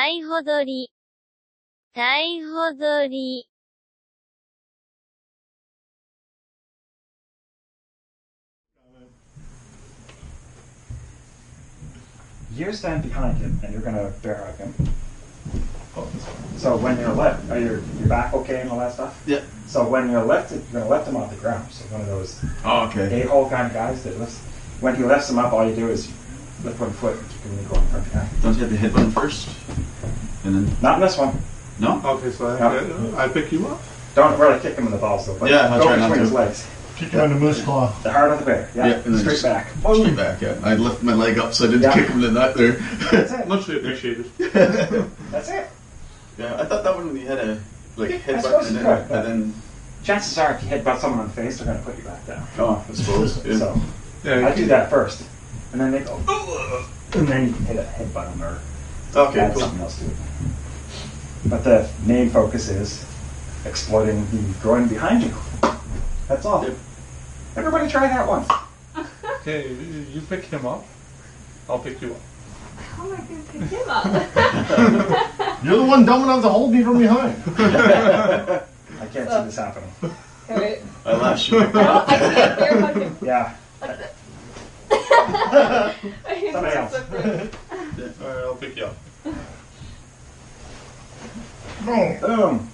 逮捕取り。逮捕取り。 You stand behind him and you're gonna bear hug him. So when you're left, are your your back okay and all that stuff? Yeah. So when you're lifted, you're gonna lift him off the ground. So one of those Oh, okay. a-hole kind of guys that lifts. When he lifts him up, all you do is lift one foot and keep him going from behind. Don't you have to hit one first? And then Not in this one. no? Okay, so I, No. I pick you up. Don't really kick him in the balls though. But Yeah, I'll go try not between his to. legs. Kick him in the moose claw. The heart of the bear. Yeah. Yeah, and then Straight just- back. Straight back, yeah. I lift my leg up so I didn't Yeah. kick him in the nut there. That's it. Muchly appreciated. That's it. yeah, I thought that one you had a like headbutt suppose and you then, could, but- and then Chances are, if you headbutt someone in the face, they're gonna put you back down. oh, I suppose. Yeah. So Yeah, I do that first, and then they go, "Ugh," and then you can hit a headbutt on or Okay, add cool. something else to it. But the main focus is exploiting the groin behind you. That's all. Yep. Everybody try that once. Okay, you you pick him up. I'll pick you up. How am I going to pick him up? You're the one dumb enough to hold me from behind. I can't see this happening. Okay. I laughed you. No, I can't bear hug him. Yeah. I can't Somebody else. separate. Alright, I'll pick you up. Boom.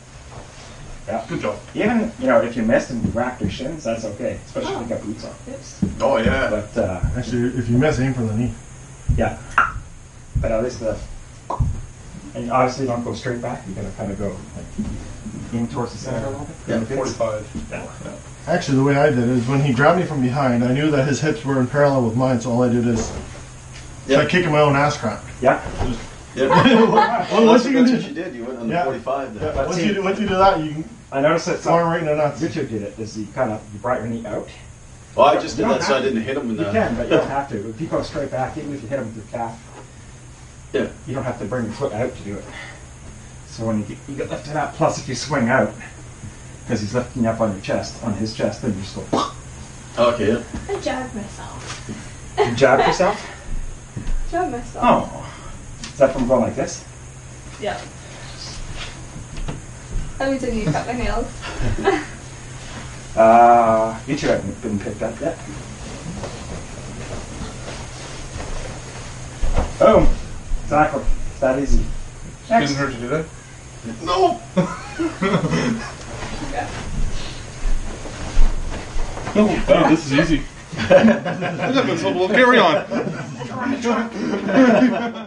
Yeah. Good job. Even you know if you missed and you whacked your shins, that's okay, especially if you got boots on. Oops. Oh yeah. But uh, Actually, if you miss, aim for the knee. Yeah. But at least the. And you obviously don't go straight back. You gotta kind of go like in towards the center a little bit. Yeah, Like 45. Yeah. Actually, the way I did it is when he grabbed me from behind, I knew that his hips were in parallel with mine, so all I did is Yeah. start kicking my own ass crack. Yeah. Yeah. Well, Well, once that's, you that's can what do, you did. You went on Yeah. the 45 then. yeah, But once you do, once you do that, you can I noticed that throw him some right in the nuts. YouTube did it. Is you kind of you brought your knee out. Well, I just You did that so I didn't hit him in You the. can, but you don't have to. If you go straight back, even if you hit him with your calf, Yeah. you don't have to bring your foot out to do it. So when you get, you get lifted up, plus if you swing out, because he's lifting up on your chest, on his chest, then you just go. Okay. Yeah. I jabbed myself. You jab yourself. Jabbed myself. Oh. Is that from going like this? Yeah. That means I need to cut my nails. Uh, you two haven't been picked up yet. Boom. Exactly. It's that easy. Next. Didn't hurt to do that. No. Oh, this is easy. Carry on.